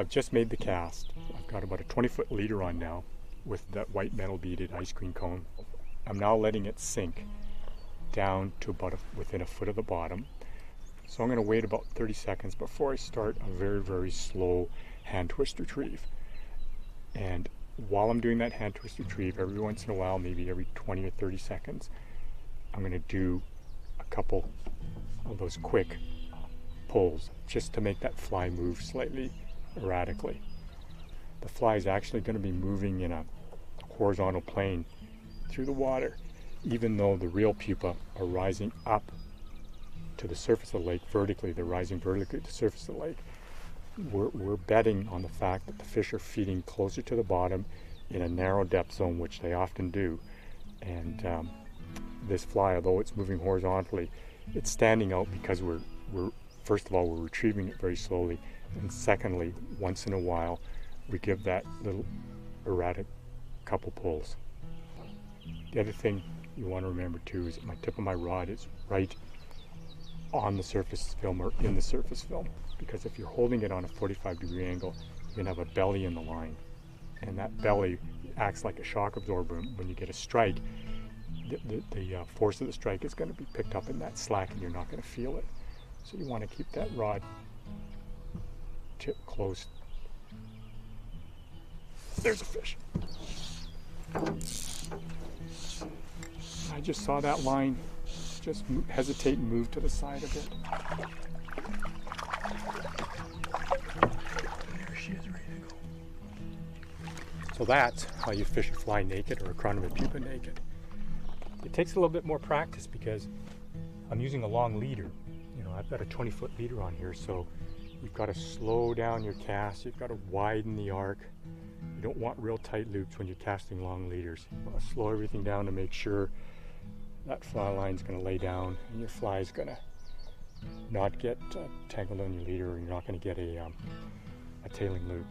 I've just made the cast. I've got about a 20 foot leader on now with that white metal beaded ice cream cone. I'm now letting it sink down to about a, within a foot of the bottom. So I'm going to wait about 30 seconds before I start a very, very slow hand twist retrieve. And while I'm doing that hand twist retrieve, every once in a while, maybe every 20 or 30 seconds, I'm going to do a couple of those quick pulls just to make that fly move slightly erratically. The fly is actually going to be moving in a horizontal plane through the water, even though the real pupa are rising up to the surface of the lake vertically. They're rising vertically to the surface of the lake. We're, we're betting on the fact that the fish are feeding closer to the bottom in a narrow depth zone, which they often do. And um, this fly, although it's moving horizontally, it's standing out because we're, we're first of all, we're retrieving it very slowly, and secondly, once in a while, we give that little erratic couple pulls. The other thing you want to remember too is my tip of my rod is right on the surface film or in the surface film because if you're holding it on a 45 degree angle, you're going to have a belly in the line. And that belly acts like a shock absorber. When you get a strike, the, the, the uh, force of the strike is going to be picked up in that slack and you're not going to feel it. So you want to keep that rod tip close. There's a fish. I just saw that line just hesitate and move to the side a bit. There she is, ready to go. So that's how you fish a fly naked or a Chironomid pupa naked. It takes a little bit more practice because I'm using a long leader. You know, I've got a 20 foot leader on here, so you've got to slow down your cast, you've got to widen the arc. You don't want real tight loops when you're casting long leaders. You want to slow everything down to make sure that fly line's going to lay down and your fly is going to not get uh, tangled on your leader and you're not going to get a, um, a tailing loop.